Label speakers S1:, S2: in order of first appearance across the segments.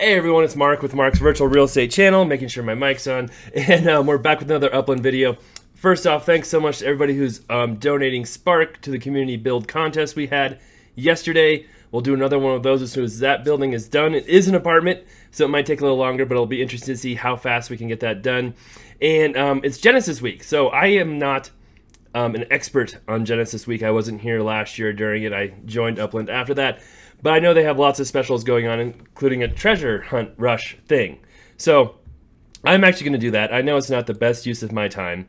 S1: Hey everyone, it's Mark with Mark's Virtual Real Estate Channel, making sure my mic's on, and um, we're back with another Upland video. First off, thanks so much to everybody who's um, donating Spark to the community build contest we had yesterday. We'll do another one of those as soon as that building is done. It is an apartment, so it might take a little longer, but it'll be interesting to see how fast we can get that done. And um, it's Genesis Week, so I am not um, an expert on Genesis Week. I wasn't here last year during it. I joined Upland after that. But I know they have lots of specials going on, including a treasure hunt rush thing. So I'm actually going to do that. I know it's not the best use of my time.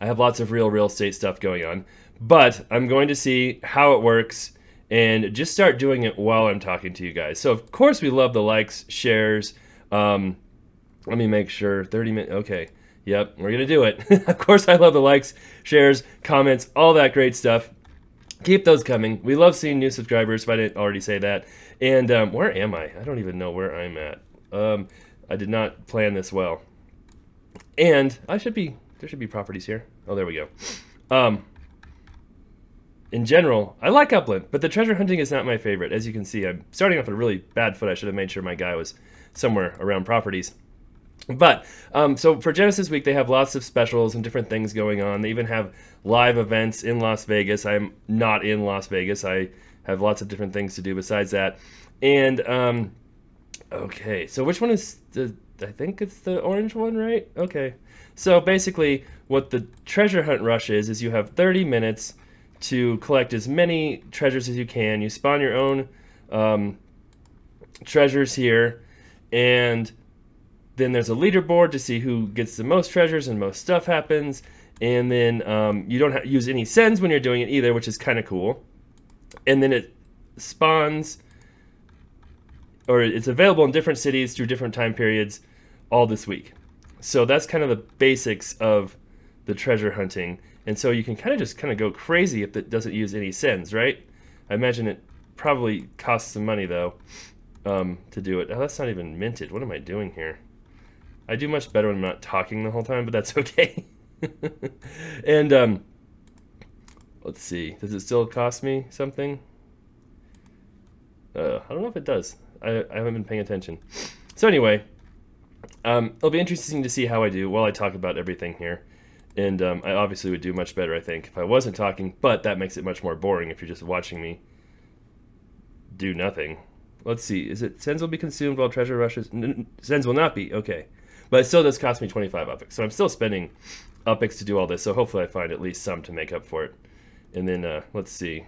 S1: I have lots of real real estate stuff going on. But I'm going to see how it works and just start doing it while I'm talking to you guys. So, of course, we love the likes, shares. Um, let me make sure 30 minutes. Okay. Yep, we're going to do it. of course, I love the likes, shares, comments, all that great stuff keep those coming. We love seeing new subscribers, if I didn't already say that. And um, where am I? I don't even know where I'm at. Um, I did not plan this well. And I should be, there should be properties here. Oh, there we go. Um, in general, I like Upland, but the treasure hunting is not my favorite. As you can see, I'm starting off with a really bad foot. I should have made sure my guy was somewhere around properties. But um, so for Genesis Week, they have lots of specials and different things going on. They even have live events in Las Vegas. I'm not in Las Vegas. I have lots of different things to do besides that. And um, okay, so which one is the? I think it's the orange one, right? Okay. So basically, what the treasure hunt rush is is you have 30 minutes to collect as many treasures as you can. You spawn your own um, treasures here, and then there's a leaderboard to see who gets the most treasures and most stuff happens. And then um, you don't use any sends when you're doing it either, which is kind of cool. And then it spawns, or it's available in different cities through different time periods all this week. So that's kind of the basics of the treasure hunting. And so you can kind of just kind of go crazy if it doesn't use any sends, right? I imagine it probably costs some money though um, to do it. Oh, that's not even minted. What am I doing here? I do much better when I'm not talking the whole time, but that's okay. and um, let's see, does it still cost me something? Uh, I don't know if it does. I, I haven't been paying attention. So anyway, um, it'll be interesting to see how I do while I talk about everything here. And um, I obviously would do much better, I think, if I wasn't talking, but that makes it much more boring if you're just watching me do nothing. Let's see, is it Sends will be consumed while treasure rushes? N Sends will not be, okay. But it still does cost me 25 Upix. So I'm still spending Upix to do all this. So hopefully I find at least some to make up for it. And then uh, let's see.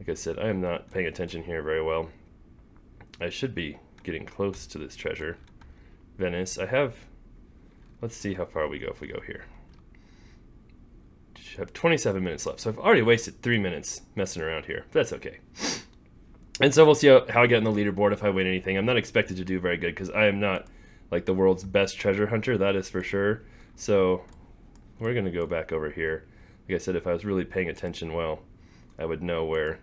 S1: Like I said, I am not paying attention here very well. I should be getting close to this treasure. Venice. I have... Let's see how far we go if we go here. I have 27 minutes left. So I've already wasted three minutes messing around here. That's okay. And so we'll see how, how I get on the leaderboard if I win anything. I'm not expected to do very good because I am not like the world's best treasure hunter, that is for sure. So we're gonna go back over here. Like I said, if I was really paying attention well, I would know where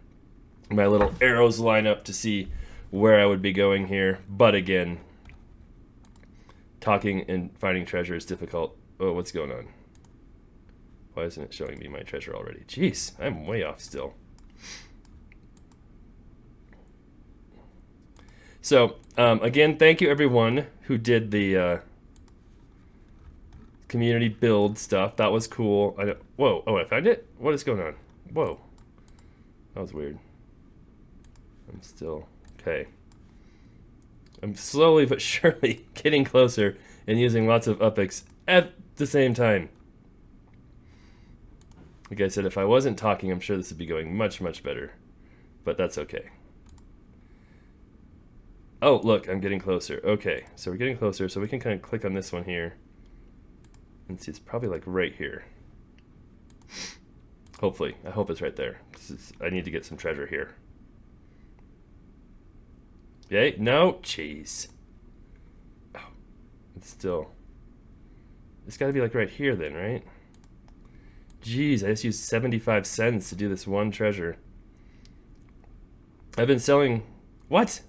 S1: my little arrows line up to see where I would be going here. But again, talking and finding treasure is difficult. Oh, what's going on? Why isn't it showing me my treasure already? Jeez, I'm way off still. So um, again, thank you everyone who did the uh, community build stuff. That was cool. I whoa, oh, I found it. What is going on? Whoa, that was weird. I'm still okay. I'm slowly but surely getting closer and using lots of upix at the same time. Like I said, if I wasn't talking, I'm sure this would be going much, much better. But that's okay. Oh, look, I'm getting closer. Okay, so we're getting closer, so we can kind of click on this one here. And see, it's probably like right here. Hopefully. I hope it's right there. I need to get some treasure here. Yay? No? Jeez. Oh, it's still... It's got to be like right here then, right? Jeez, I just used 75 cents to do this one treasure. I've been selling... What?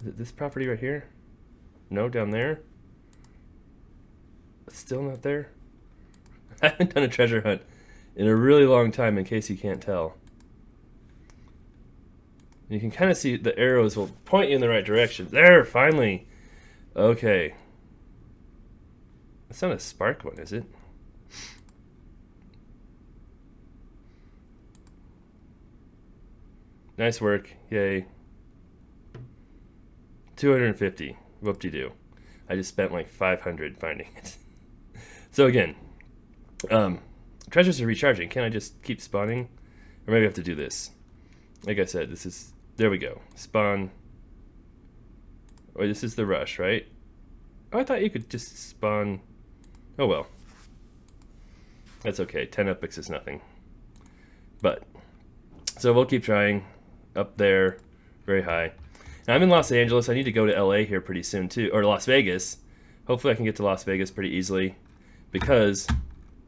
S1: This property right here? No, down there? Still not there? I haven't done a treasure hunt in a really long time, in case you can't tell. You can kind of see the arrows will point you in the right direction. There, finally. Okay. That's not a spark one, is it? Nice work. Yay. 250. Whoop-de-doo. I just spent like 500 finding it. so again, um, treasures are recharging. Can I just keep spawning? Or maybe I have to do this. Like I said, this is... There we go. Spawn. Or this is the rush, right? Oh, I thought you could just spawn... Oh well. That's okay. 10 epics is nothing. But, so we'll keep trying up there, very high. Now, I'm in Los Angeles. I need to go to LA here pretty soon too, or Las Vegas. Hopefully I can get to Las Vegas pretty easily because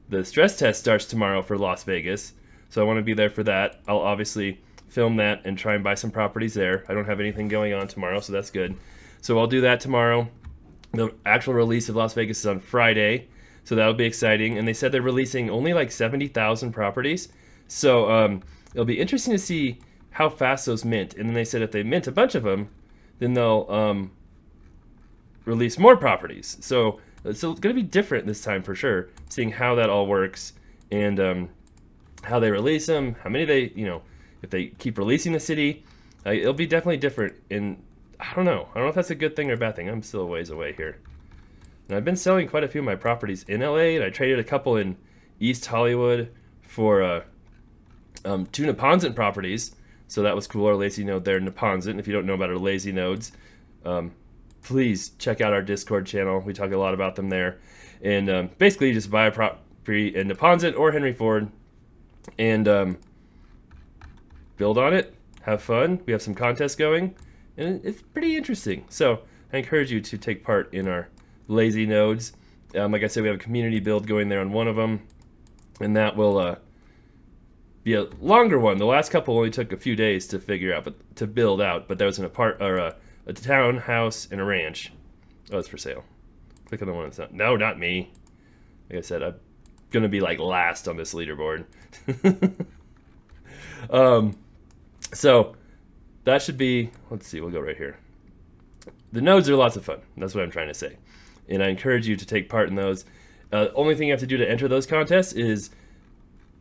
S1: the stress test starts tomorrow for Las Vegas. So I want to be there for that. I'll obviously film that and try and buy some properties there. I don't have anything going on tomorrow, so that's good. So I'll do that tomorrow. The actual release of Las Vegas is on Friday, so that'll be exciting. And they said they're releasing only like 70,000 properties. So um, it'll be interesting to see how fast those mint. And then they said if they mint a bunch of them, then they'll um, release more properties. So it's going to be different this time for sure, seeing how that all works and um, how they release them, how many they, you know, if they keep releasing the city, uh, it'll be definitely different. And I don't know. I don't know if that's a good thing or a bad thing. I'm still a ways away here. And I've been selling quite a few of my properties in LA, and I traded a couple in East Hollywood for uh, um, two Neponset properties so that was cool. Our lazy node there, Neponset. And if you don't know about our lazy nodes, um, please check out our Discord channel. We talk a lot about them there. And um, basically, just buy a property in Neponset or Henry Ford and um, build on it. Have fun. We have some contests going, and it's pretty interesting. So I encourage you to take part in our lazy nodes. Um, like I said, we have a community build going there on one of them, and that will uh, be a longer one. The last couple only took a few days to figure out, but to build out. But that was an apart or a, a town, house, and a ranch. Oh, it's for sale. Click on the one that's not. No, not me. Like I said, I'm gonna be like last on this leaderboard. um, so that should be. Let's see. We'll go right here. The nodes are lots of fun. That's what I'm trying to say, and I encourage you to take part in those. Uh, only thing you have to do to enter those contests is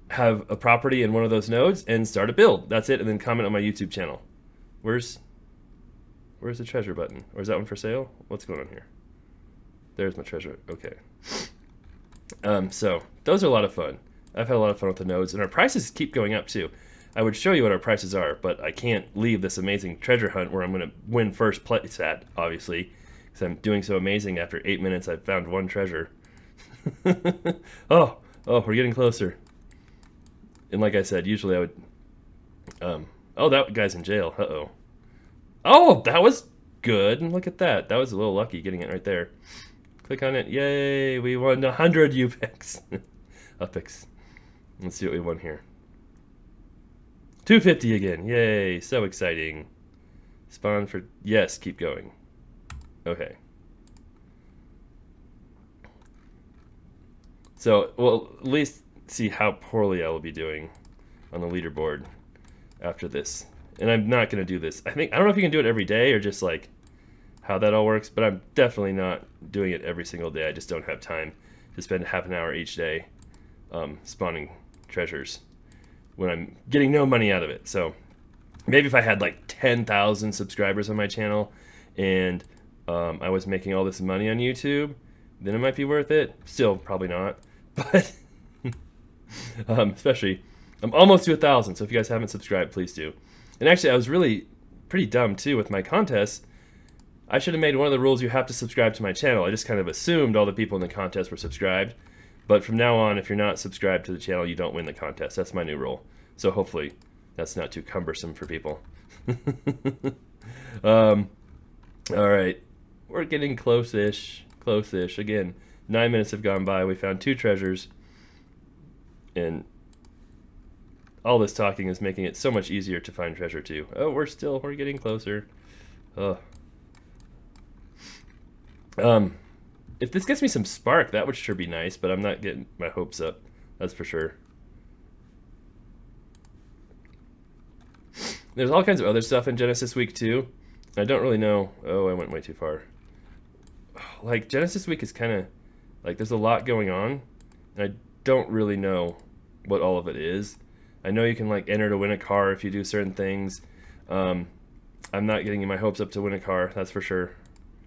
S1: have a property in one of those nodes and start a build. That's it, and then comment on my YouTube channel. Where's where's the treasure button? Or is that one for sale? What's going on here? There's my treasure. Okay. Um, so those are a lot of fun. I've had a lot of fun with the nodes, and our prices keep going up too. I would show you what our prices are, but I can't leave this amazing treasure hunt where I'm going to win first place at, obviously, because I'm doing so amazing. After eight minutes, I've found one treasure. oh, oh, we're getting closer and like I said, usually I would. Um, oh, that guy's in jail. Uh oh. Oh, that was good. Look at that. That was a little lucky getting it right there. Click on it. Yay! We won 100 UPix. Upix. Let's see what we won here. 250 again. Yay! So exciting. Spawn for. Yes, keep going. Okay. So, well, at least see how poorly I will be doing on the leaderboard after this. And I'm not going to do this. I think I don't know if you can do it every day or just like how that all works, but I'm definitely not doing it every single day. I just don't have time to spend half an hour each day um, spawning treasures when I'm getting no money out of it. So maybe if I had like 10,000 subscribers on my channel and um, I was making all this money on YouTube, then it might be worth it. Still, probably not. But um, especially, I'm almost to a thousand. So if you guys haven't subscribed, please do. And actually, I was really pretty dumb too with my contest. I should have made one of the rules you have to subscribe to my channel. I just kind of assumed all the people in the contest were subscribed. But from now on, if you're not subscribed to the channel, you don't win the contest. That's my new rule. So hopefully that's not too cumbersome for people. um, all right. We're getting close-ish. Close-ish. Again, nine minutes have gone by. We found two treasures and all this talking is making it so much easier to find treasure too. Oh, we're still, we're getting closer. Ugh. Um, if this gets me some spark, that would sure be nice, but I'm not getting my hopes up. That's for sure. There's all kinds of other stuff in Genesis Week too. I don't really know. Oh, I went way too far. Like, Genesis Week is kind of, like, there's a lot going on, and I don't really know what all of it is. I know you can like enter to win a car if you do certain things. Um, I'm not getting my hopes up to win a car, that's for sure.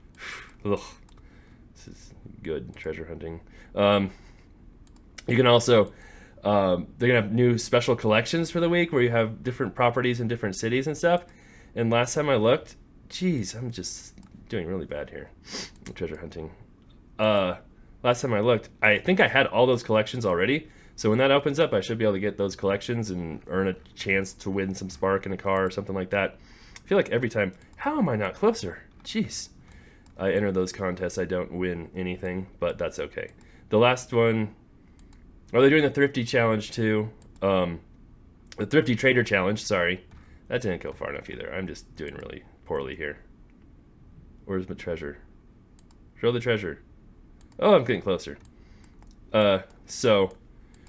S1: Ugh. This is good treasure hunting. Um, you can also um, they're gonna have new special collections for the week where you have different properties in different cities and stuff. And last time I looked, geez, I'm just doing really bad here. Treasure hunting. Uh, last time I looked, I think I had all those collections already. So when that opens up, I should be able to get those collections and earn a chance to win some spark in a car or something like that. I feel like every time, how am I not closer? Jeez. I enter those contests, I don't win anything, but that's okay. The last one, are they doing the Thrifty Challenge too? Um, the Thrifty Trader Challenge, sorry. That didn't go far enough either. I'm just doing really poorly here. Where's my treasure? Show the treasure. Oh, I'm getting closer. Uh, so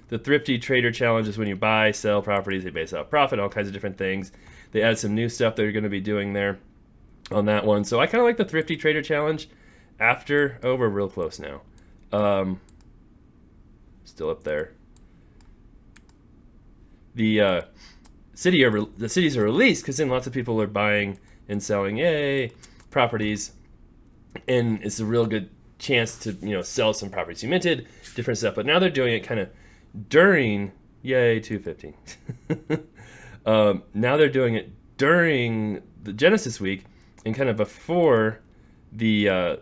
S1: the Thrifty Trader Challenge is when you buy, sell properties, they base out profit, all kinds of different things. They add some new stuff they're going to be doing there on that one. So I kind of like the Thrifty Trader Challenge. After, oh, we're real close now. Um, still up there. The uh, city are the cities are released because then lots of people are buying and selling, yay, properties, and it's a real good chance to you know sell some properties you minted, different stuff. But now they're doing it kind of during, yay, 215. um, now they're doing it during the Genesis week and kind of before the uh,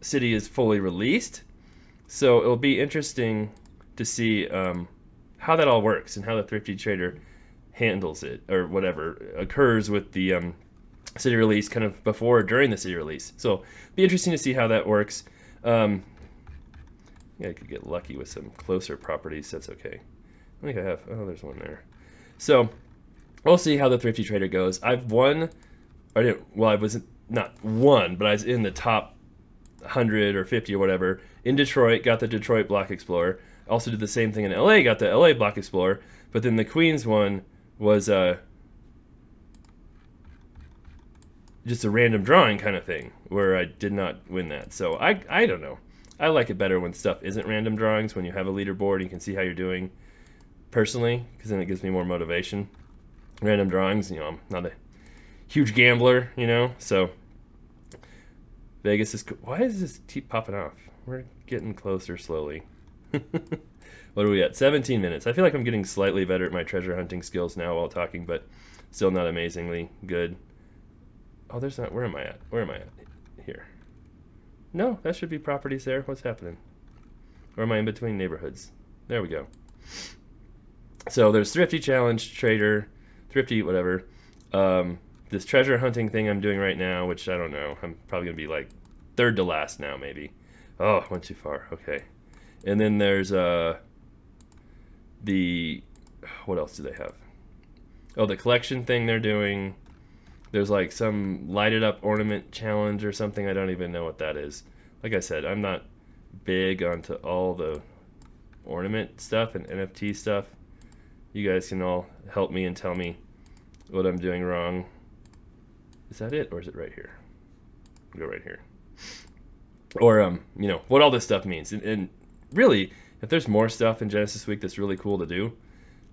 S1: city is fully released. So it'll be interesting to see um, how that all works and how the thrifty trader handles it or whatever occurs with the um, city release kind of before or during the city release. So be interesting to see how that works. Um, yeah, I could get lucky with some closer properties. That's okay. I think I have. Oh, there's one there. So we'll see how the thrifty trader goes. I've won. I didn't. Well, I was not one, but I was in the top 100 or 50 or whatever in Detroit. Got the Detroit Block Explorer. Also did the same thing in LA. Got the LA Block Explorer. But then the Queens one was uh, just a random drawing kind of thing where I did not win that. So I I don't know. I like it better when stuff isn't random drawings, when you have a leaderboard and you can see how you're doing personally, because then it gives me more motivation. Random drawings, you know, I'm not a huge gambler, you know, so Vegas is. Why does this keep popping off? We're getting closer slowly. what are we at? 17 minutes. I feel like I'm getting slightly better at my treasure hunting skills now while talking, but still not amazingly good. Oh, there's not. Where am I at? Where am I at? No, that should be properties there. What's happening? Or am I in between neighborhoods? There we go. So there's Thrifty Challenge, Trader, Thrifty, whatever. Um, this treasure hunting thing I'm doing right now, which I don't know. I'm probably going to be like third to last now, maybe. Oh, went too far. Okay. And then there's uh, the. What else do they have? Oh, the collection thing they're doing. There's like some lighted up ornament challenge or something. I don't even know what that is. Like I said, I'm not big onto all the ornament stuff and NFT stuff. You guys can all help me and tell me what I'm doing wrong. Is that it or is it right here? I'll go right here. Or um, you know, what all this stuff means. And, and really, if there's more stuff in Genesis Week that's really cool to do,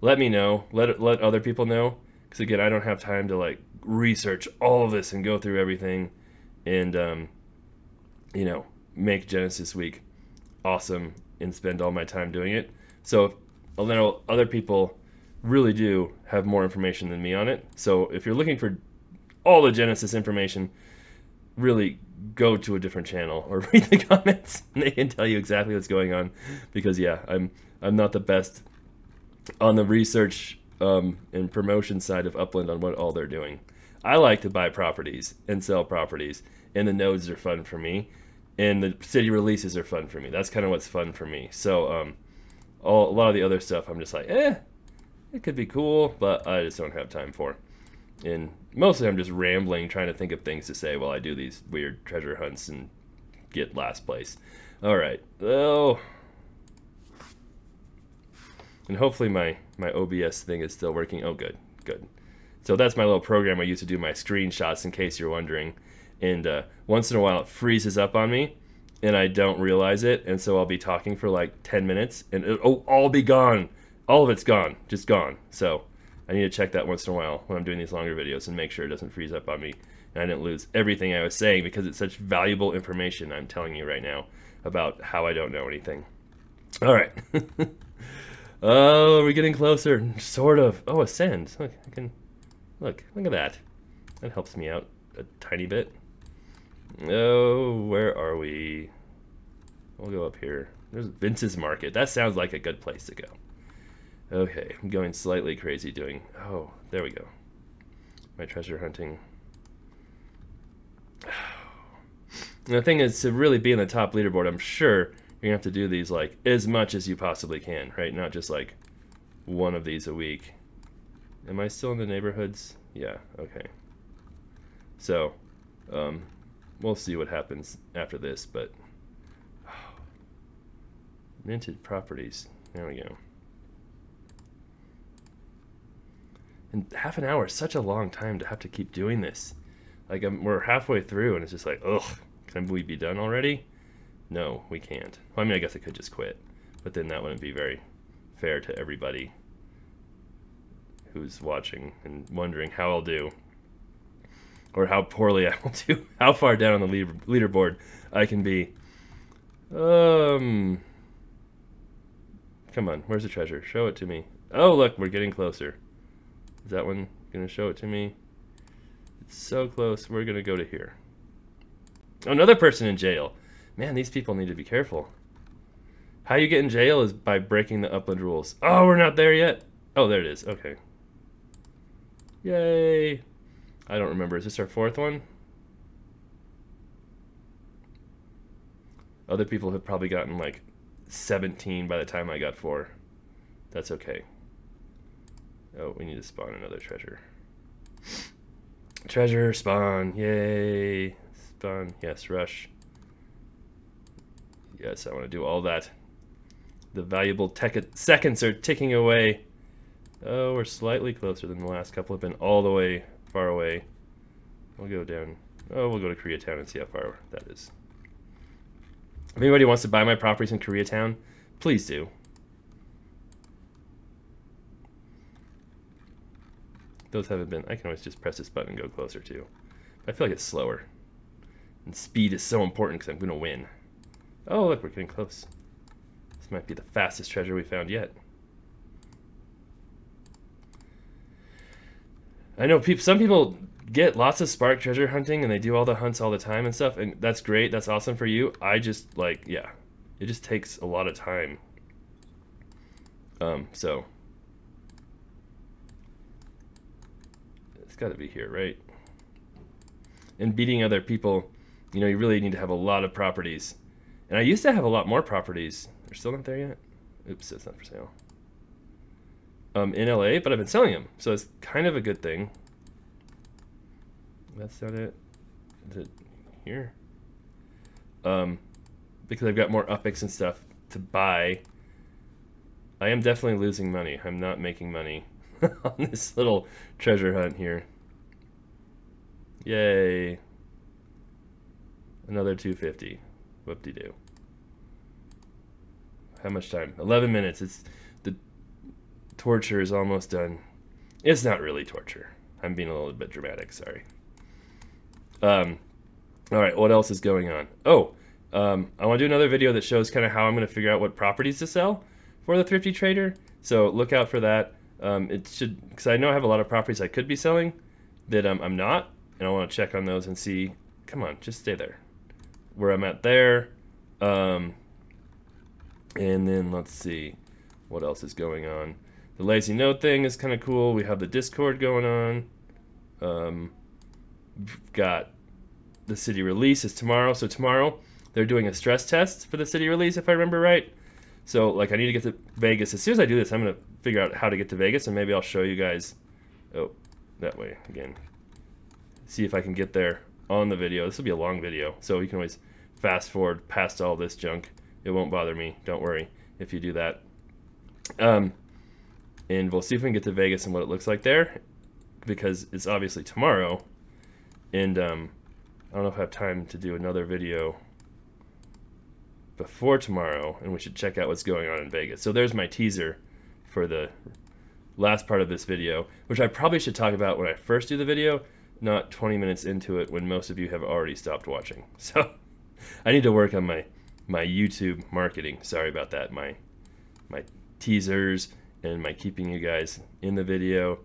S1: let me know. Let let other people know because again, I don't have time to like research all of this and go through everything and um, you know make Genesis Week awesome and spend all my time doing it. So I know other people really do have more information than me on it. So if you're looking for all the Genesis information, really go to a different channel or read the comments and they can tell you exactly what's going on because yeah i'm i'm not the best on the research um, and promotion side of upland on what all they're doing I like to buy properties and sell properties, and the nodes are fun for me, and the city releases are fun for me. That's kind of what's fun for me. So, um, all, a lot of the other stuff, I'm just like, eh, it could be cool, but I just don't have time for. And mostly, I'm just rambling, trying to think of things to say while I do these weird treasure hunts and get last place. All right, oh, and hopefully my my OBS thing is still working. Oh, good, good. So that's my little program I use to do my screenshots in case you're wondering. And uh, once in a while it freezes up on me and I don't realize it. And so I'll be talking for like 10 minutes and it'll all be gone. All of it's gone, just gone. So I need to check that once in a while when I'm doing these longer videos and make sure it doesn't freeze up on me and I didn't lose everything I was saying because it's such valuable information I'm telling you right now about how I don't know anything. All right. oh, we're getting closer, sort of. Oh, ascend. Look, I can look. Look at that. That helps me out a tiny bit. Oh, where are we? We'll go up here. There's Vince's Market. That sounds like a good place to go. Okay, I'm going slightly crazy doing... Oh, there we go. My treasure hunting. the thing is, to really be in the top leaderboard, I'm sure you're gonna have to do these like as much as you possibly can, right? Not just like one of these a week. Am I still in the neighborhoods? Yeah, okay. So, um, we'll see what happens after this, but oh, minted properties. There we go. And half an hour is such a long time to have to keep doing this. Like I'm, we're halfway through, and it's just like, ugh, can we be done already? No, we can't. Well, I mean, I guess I could just quit, but then that wouldn't be very fair to everybody who's watching and wondering how I'll do or how poorly I will do, how far down on the leader, leaderboard I can be. Um, come on, where's the treasure? Show it to me. Oh, look, we're getting closer. Is that one gonna show it to me? It's so close. We're gonna go to here. Another person in jail. Man, these people need to be careful. How you get in jail is by breaking the upland rules. Oh, we're not there yet. Oh, there it is. Okay. Yay. I don't remember. Is this our fourth one? Other people have probably gotten like 17 by the time I got four. That's okay. Oh, we need to spawn another treasure. Treasure spawn. Yay. Spawn. Yes, rush. Yes, I want to do all that. The valuable seconds are ticking away. Oh, we're slightly closer than the last couple have been all the way far away. We'll go down. Oh, we'll go to Koreatown and see how far that is. If anybody wants to buy my properties in Koreatown, please do. Those haven't been... I can always just press this button and go closer too. But I feel like it's slower. And speed is so important because I'm going to win. Oh, look, we're getting close. This might be the fastest treasure we found yet. I know people. Some people get lots of spark treasure hunting and they do all the hunts all the time and stuff, and that's great. That's awesome for you. I just like, yeah, it just takes a lot of time. Um, so it's got to be here, right? And beating other people, you know, you really need to have a lot of properties. And I used to have a lot more properties. They're still not there yet. Oops, it's not for sale um, in LA, but I've been selling them, so it's kind of a good thing. That's not it. Is it here? Um, because I've got more UPIX and stuff to buy. I am definitely losing money. I'm not making money on this little treasure hunt here. Yay. Another 250. Whoop-de-doo. How much time? 11 minutes. It's torture is almost done. It's not really torture. I'm being a little bit dramatic, sorry. Um, all right, what else is going on? Oh, um, I want to do another video that shows kind of how I'm going to figure out what properties to sell for the Thrifty Trader. So look out for that. Um, it should, because I know I have a lot of properties I could be selling that um, I'm not, and I want to check on those and see. Come on, just stay there. Where I'm at there. Um, and then let's see what else is going on. The lazy node thing is kind of cool. We have the Discord going on. Um, got the city release is tomorrow. So tomorrow they're doing a stress test for the city release, if I remember right. So like I need to get to Vegas. As soon as I do this, I'm gonna figure out how to get to Vegas, and maybe I'll show you guys. Oh, that way again. See if I can get there on the video. This will be a long video, so you can always fast forward past all this junk. It won't bother me. Don't worry if you do that. Um, and we'll see if we can get to Vegas and what it looks like there. because it's obviously tomorrow, and um, I don't know if I have time to do another video before tomorrow, and we should check out what's going on in Vegas. So there's my teaser for the last part of this video, which I probably should talk about when I first do the video, not 20 minutes into it when most of you have already stopped watching. So I need to work on my my YouTube marketing. Sorry about that. My my teasers and my keeping you guys in the video.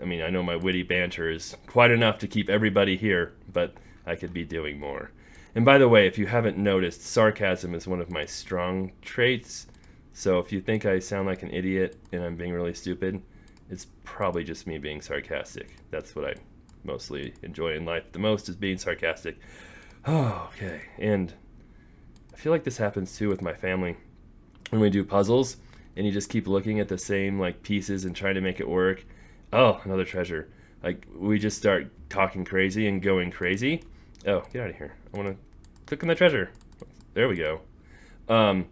S1: I mean, I know my witty banter is quite enough to keep everybody here, but I could be doing more. And by the way, if you haven't noticed, sarcasm is one of my strong traits. So if you think I sound like an idiot and I'm being really stupid, it's probably just me being sarcastic. That's what I mostly enjoy in life the most is being sarcastic. Oh, okay. And I feel like this happens too with my family when we do puzzles and you just keep looking at the same like pieces and trying to make it work. Oh, another treasure. Like we just start talking crazy and going crazy. Oh, get out of here. I want to click on the treasure. There we go. Um,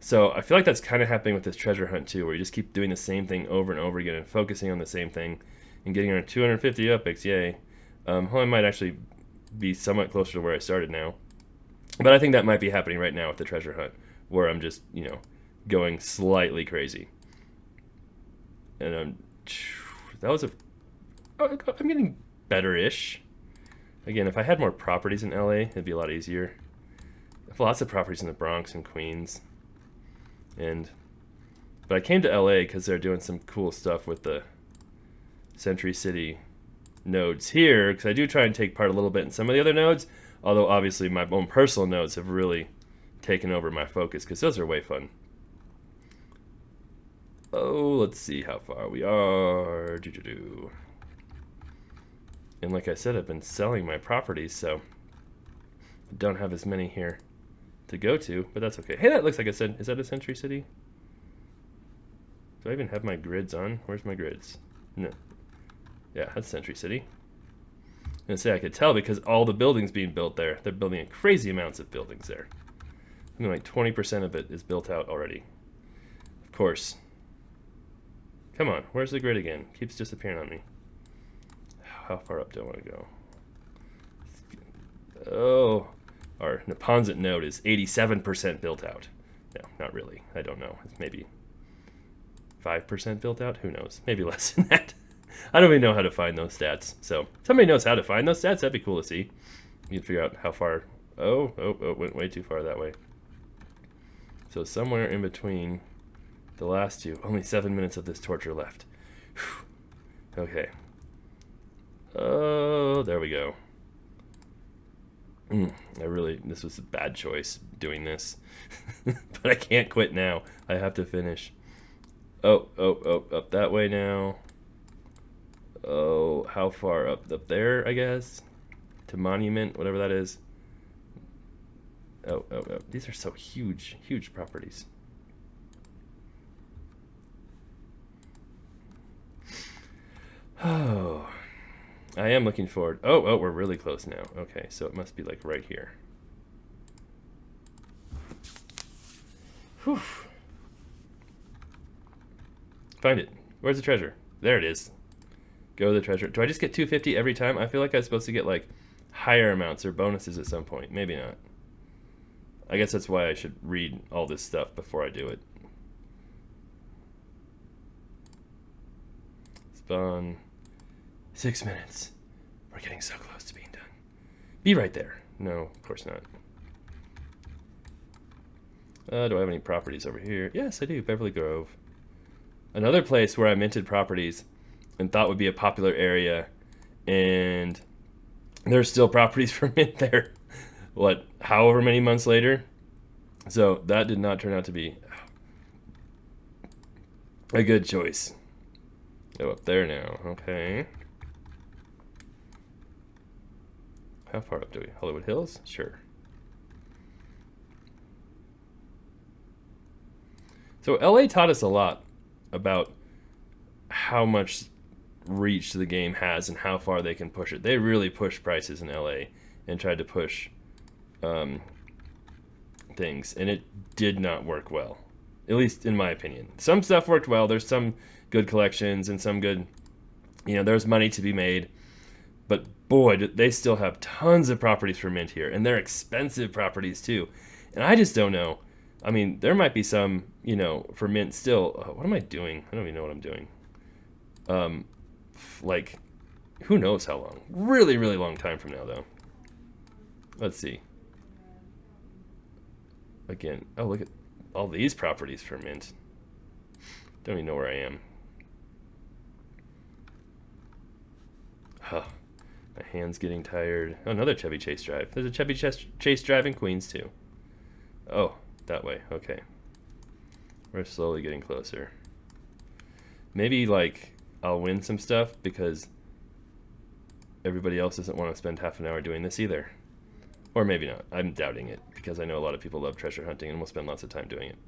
S1: so I feel like that's kind of happening with this treasure hunt too, where you just keep doing the same thing over and over again and focusing on the same thing and getting around 250 epics. Yay. Um, well, I might actually be somewhat closer to where I started now. But I think that might be happening right now with the treasure hunt, where I'm just, you know, going slightly crazy. And I'm, that was a, I'm getting better-ish. Again, if I had more properties in LA, it'd be a lot easier. I have lots of properties in the Bronx and Queens. And, but I came to LA because they're doing some cool stuff with the Century City nodes here, because I do try and take part a little bit in some of the other nodes, although obviously my own personal nodes have really taken over my focus, because those are way fun. Oh, let's see how far we are. And like I said, I've been selling my properties, so I don't have as many here to go to, but that's okay. Hey, that looks like I said, is that a Century City? Do I even have my grids on? Where's my grids? No. Yeah, that's Century City. And say I could tell because all the buildings being built there. They're building crazy amounts of buildings there. I mean, like 20% of it is built out already. Of course, Come on, where's the grid again? Keeps disappearing on me. How far up do I want to go? Oh, our Neponset node is 87% built out. No, not really. I don't know. It's maybe 5% built out? Who knows? Maybe less than that. I don't even know how to find those stats. So somebody knows how to find those stats. That'd be cool to see. You can figure out how far. Oh, oh, oh, went way too far that way. So somewhere in between the last two. Only seven minutes of this torture left. Whew. Okay. Oh, there we go. Mm, I really, this was a bad choice doing this. but I can't quit now. I have to finish. Oh, oh, oh, up that way now. Oh, how far up? Up there, I guess? To Monument, whatever that is. Oh, oh, oh. These are so huge, huge properties. Oh, I am looking forward. Oh, oh, we're really close now. Okay, so it must be like right here. Whew. Find it. Where's the treasure? There it is. Go to the treasure. Do I just get 250 every time? I feel like I was supposed to get like higher amounts or bonuses at some point. Maybe not. I guess that's why I should read all this stuff before I do it. Spawn. Six minutes. We're getting so close to being done. Be right there. No, of course not. Uh, do I have any properties over here? Yes, I do. Beverly Grove. Another place where I minted properties and thought would be a popular area. And there's still properties for mint there. What, however many months later? So that did not turn out to be a good choice. Go up there now. Okay. How far up do we? Hollywood Hills? Sure. So LA taught us a lot about how much reach the game has and how far they can push it. They really pushed prices in LA and tried to push um, things, and it did not work well. At least in my opinion. Some stuff worked well. There's some good collections and some good You know, there's money to be made, but boy, they still have tons of properties for mint here, and they're expensive properties too. And I just don't know. I mean, there might be some, you know, for mint still. Uh, what am I doing? I don't even know what I'm doing. Um, like, who knows how long? Really, really long time from now, though. Let's see. Again, oh, look at all these properties for mint. Don't even know where I am. Huh. My hand's getting tired. Another Chevy Chase drive. There's a Chevy Chase drive in Queens, too. Oh, that way. Okay. We're slowly getting closer. Maybe, like, I'll win some stuff because everybody else doesn't want to spend half an hour doing this either. Or maybe not. I'm doubting it because I know a lot of people love treasure hunting and will spend lots of time doing it.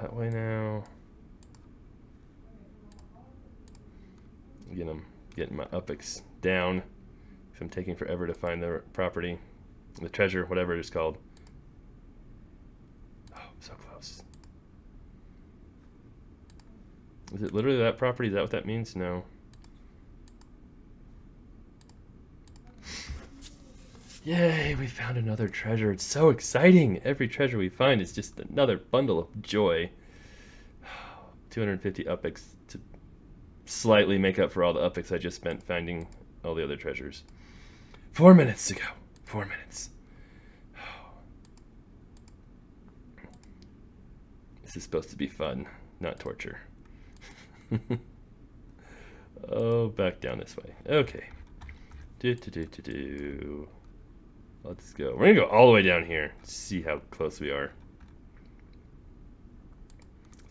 S1: That way now. Again, I'm getting my UPX down. I'm taking forever to find the property, the treasure, whatever it is called. Oh, so close. Is it literally that property? Is that what that means? No. Yay, we found another treasure. It's so exciting. Every treasure we find is just another bundle of joy. 250 UPX to slightly make up for all the UPX I just spent finding all the other treasures. Four minutes to go. Four minutes. This is supposed to be fun, not torture. oh, back down this way. Okay. Do do do do do. Let's go. We're gonna go all the way down here. See how close we are.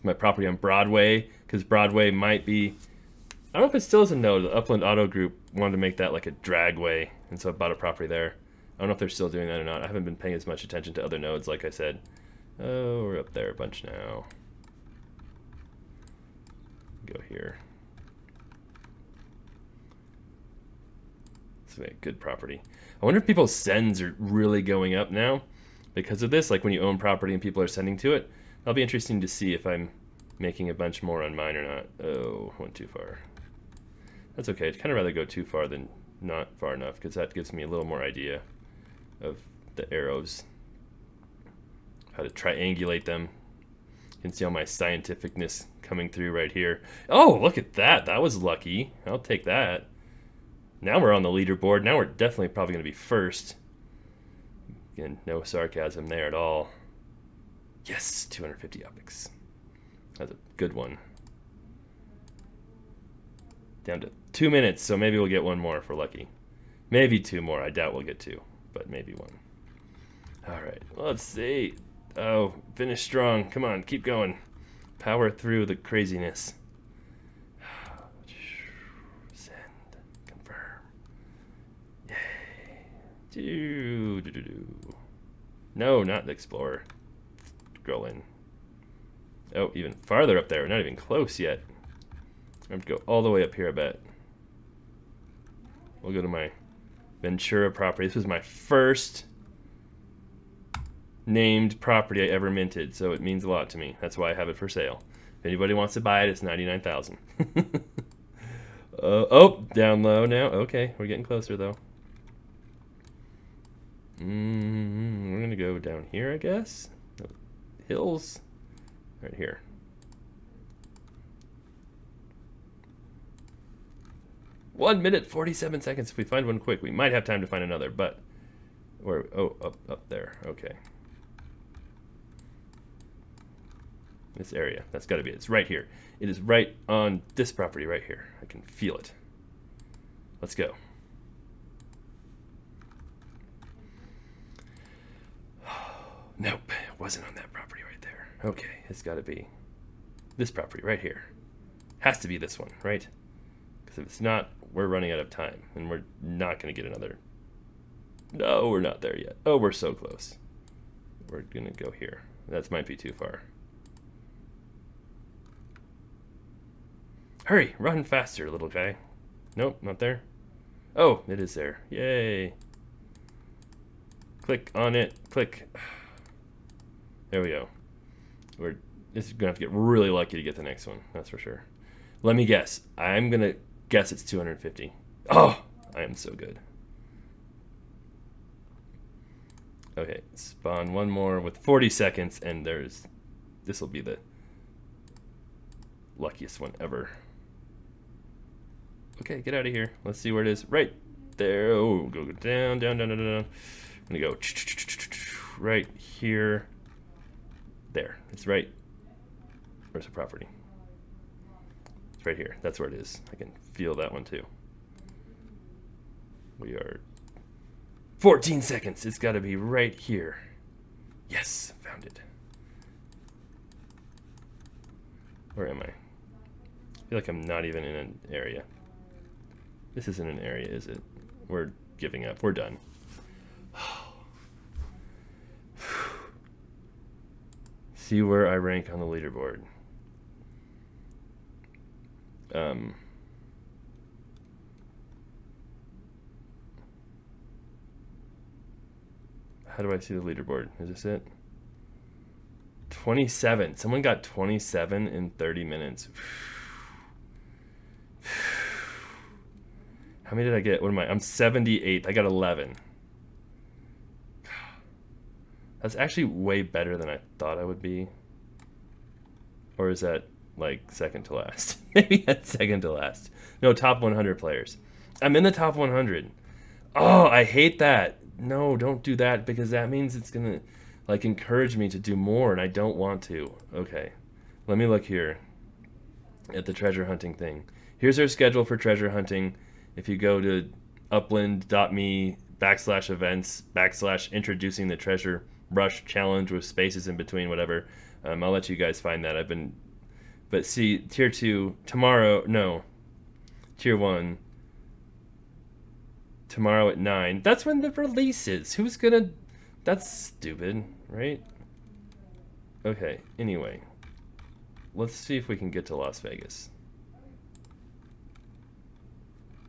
S1: My property on Broadway, because Broadway might be I don't know if it still is a node. The Upland Auto Group wanted to make that like a dragway, and so I bought a property there. I don't know if they're still doing that or not. I haven't been paying as much attention to other nodes, like I said. Oh, we're up there a bunch now. Go here. It's a good property. I wonder if people's sends are really going up now because of this. Like when you own property and people are sending to it. That'll be interesting to see if I'm making a bunch more on mine or not. Oh, went too far. That's okay. I'd kind of rather go too far than not far enough because that gives me a little more idea of the arrows, how to triangulate them. You can see all my scientificness coming through right here. Oh, look at that. That was lucky. I'll take that. Now we're on the leaderboard. Now we're definitely probably going to be first. Again, no sarcasm there at all. Yes, 250 UPX. That's a good one. Down to two minutes, so maybe we'll get one more if we're lucky. Maybe two more. I doubt we'll get two, but maybe one. All right, let's see. Oh, finish strong. Come on, keep going. Power through the craziness. Send. Confirm. Yay. Do, do, do, do. No, not the Explorer. Scroll in. Oh, even farther up there. Not even close yet. I have to go all the way up here, I bet. We'll go to my Ventura property. This was my first named property I ever minted, so it means a lot to me. That's why I have it for sale. If anybody wants to buy it, it's 99000 uh, Oh, down low now. Okay, we're getting closer, though. Mm, we're going to go down here, I guess. Hills. Right here. One minute, 47 seconds. If we find one quick, we might have time to find another, but... Where, oh, up, up there. Okay. This area. That's got to be it. It's right here. It is right on this property right here. I can feel it. Let's go. Nope, it wasn't on that property right there. Okay, it's got to be this property right here. Has to be this one, right? Because if it's not, we're running out of time and we're not going to get another. No, we're not there yet. Oh, we're so close. We're going to go here. That might be too far. Hurry, run faster, little guy. Nope, not there. Oh, it is there. Yay. Click on it. Click. There we go. We're this is gonna have to get really lucky to get the next one. That's for sure. Let me guess. I'm going to guess it's 250. Oh, I am so good. Okay, spawn one more with 40 seconds, and there's... This will be the luckiest one ever. Okay, get out of here. Let's see where it is. Right there. Oh, go down, down, down, down, down. I'm gonna go right here. There. It's right. Where's the property? It's right here. That's where it is. I can feel that one too. We are 14 seconds. It's got to be right here. Yes, found it. Where am I? I feel like I'm not even in an area. This isn't an area, is it? We're giving up. We're done. See where I rank on the leaderboard. Um, how do I see the leaderboard? Is this it? 27. Someone got 27 in 30 minutes. How many did I get? What am I? I'm 78. I got 11. That's actually way better than I thought I would be. Or is that like second to last? Maybe that's second to last. No, top 100 players. I'm in the top 100. Oh, I hate that. No, don't do that because that means it's going to like encourage me to do more and I don't want to. Okay. Let me look here at the treasure hunting thing. Here's our schedule for treasure hunting if you go to upland.me backslash events backslash introducing the treasure rush challenge with spaces in between whatever um, i'll let you guys find that i've been but see tier two tomorrow no tier one tomorrow at nine that's when the release is who's gonna that's stupid right okay anyway let's see if we can get to las vegas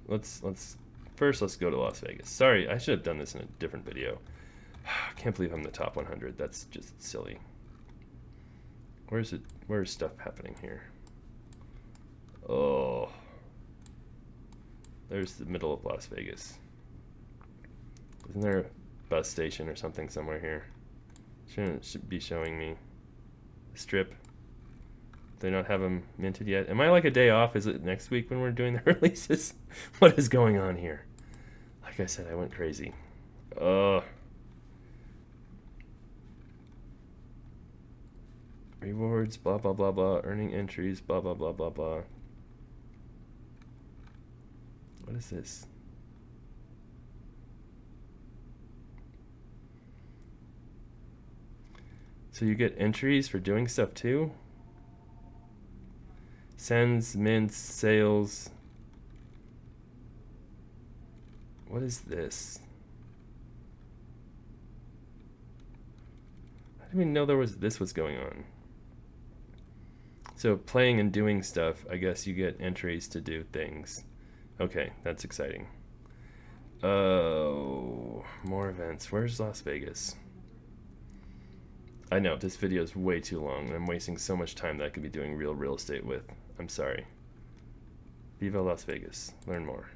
S1: let's let's first let's go to Las Vegas. Sorry, I should have done this in a different video. I can't believe I'm the top 100. That's just silly. Where's it? Where's stuff happening here? Oh, there's the middle of Las Vegas. Isn't there a bus station or something somewhere here? Shouldn't should be showing me strip they not have them minted yet? Am I like a day off? Is it next week when we're doing the releases? what is going on here? Like I said, I went crazy. Ugh. Rewards, blah, blah, blah, blah. Earning entries, blah, blah, blah, blah, blah. What is this? So you get entries for doing stuff too? Sends, mints, sales. What is this? I didn't even know there was this was going on. So playing and doing stuff, I guess you get entries to do things. Okay, that's exciting. Oh, more events. Where's Las Vegas? I know, this video is way too long. I'm wasting so much time that I could be doing real real estate with. I'm sorry. Viva Las Vegas. Learn more.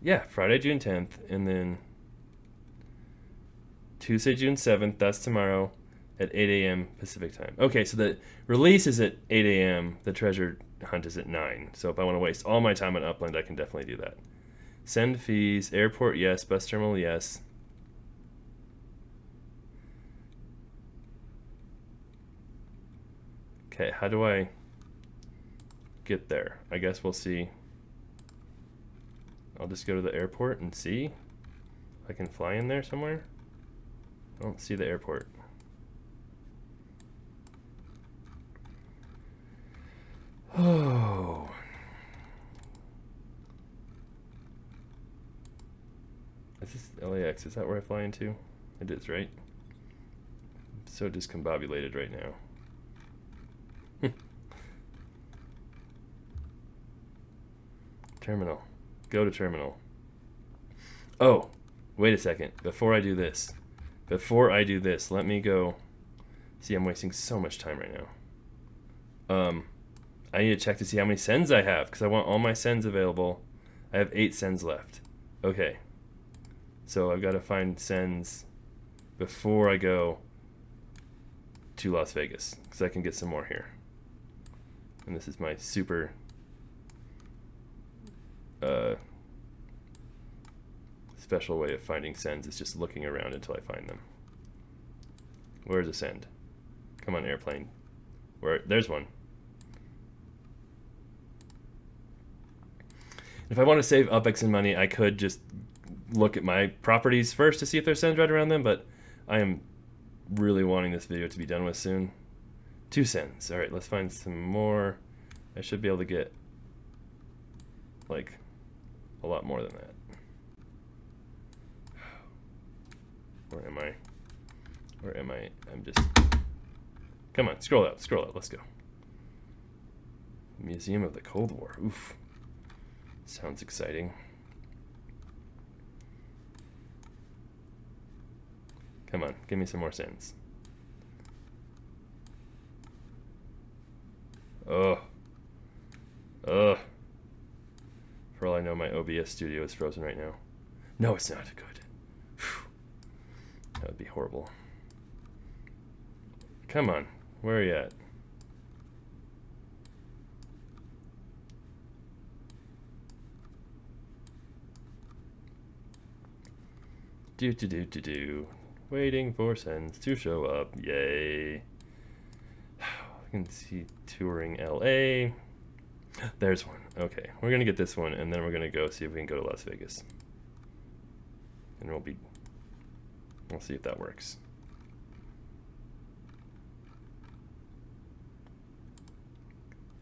S1: Yeah, Friday, June 10th, and then Tuesday, June 7th, that's tomorrow at 8 a.m. Pacific time. Okay, so the release is at 8 a.m., the treasure hunt is at 9. So if I want to waste all my time on Upland, I can definitely do that. Send fees, airport, yes, bus terminal, yes. Okay, how do I get there? I guess we'll see. I'll just go to the airport and see if I can fly in there somewhere. I don't see the airport. Oh. Is this LAX? Is that where I fly into? It is, right? I'm so discombobulated right now. terminal. Go to terminal. Oh, wait a second. Before I do this, before I do this, let me go. See, I'm wasting so much time right now. Um, I need to check to see how many sends I have because I want all my sends available. I have eight sends left. Okay. So I've got to find sends before I go to Las Vegas because I can get some more here. And this is my super uh, special way of finding sends is just looking around until I find them. Where's a send? Come on, airplane. Where? There's one. If I want to save UpX and money, I could just look at my properties first to see if there's sends right around them, but I am really wanting this video to be done with soon. Two sends. All right, let's find some more. I should be able to get like a lot more than that. Where am I? Where am I? I'm just... Come on, scroll out, scroll out, let's go. Museum of the Cold War. Oof. Sounds exciting. Come on, give me some more sends. Ugh. Ugh. For all I know, my OBS studio is frozen right now. No, it's not good. That would be horrible. Come on, where are you at? Do do do do do. Waiting for sends to show up. Yay. I can see touring LA. There's one. Okay, we're gonna get this one, and then we're gonna go see if we can go to Las Vegas. And we'll be, we'll see if that works.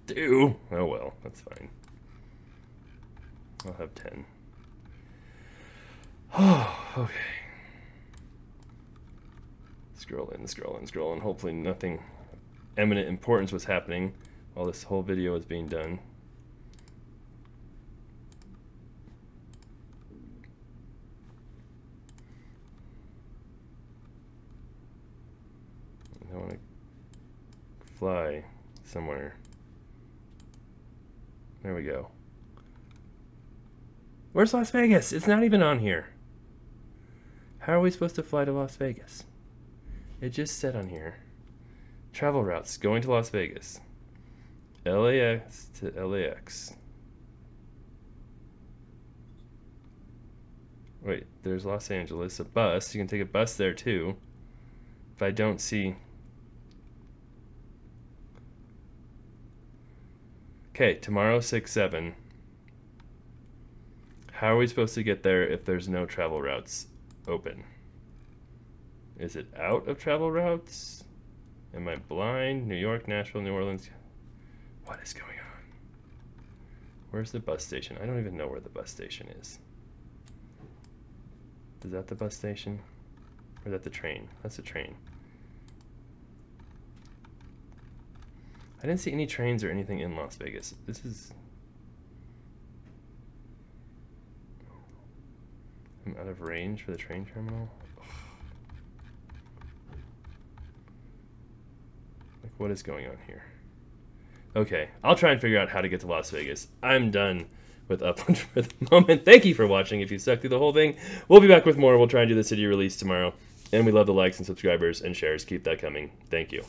S1: Do. Oh well, that's fine. I'll have 10. Oh, okay. Scroll in, scroll in, scroll in. Hopefully nothing eminent importance was happening while this whole video was being done. I want to fly somewhere. There we go. Where's Las Vegas? It's not even on here. How are we supposed to fly to Las Vegas? It just said on here. Travel routes going to Las Vegas. LAX to LAX. Wait, there's Los Angeles, a bus. You can take a bus there too. If I don't see... Okay, tomorrow 6-7. How are we supposed to get there if there's no travel routes open? Is it out of travel routes? Am I blind? New York, Nashville, New Orleans. What is going on? Where's the bus station? I don't even know where the bus station is. Is that the bus station? Or is that the train? That's the train. I didn't see any trains or anything in Las Vegas. This is... I'm out of range for the train terminal. Like, what is going on here? Okay, I'll try and figure out how to get to Las Vegas. I'm done with Upland for the moment. Thank you for watching. If you stuck through the whole thing, we'll be back with more. We'll try and do the city release tomorrow. And we love the likes and subscribers and shares. Keep that coming. Thank you.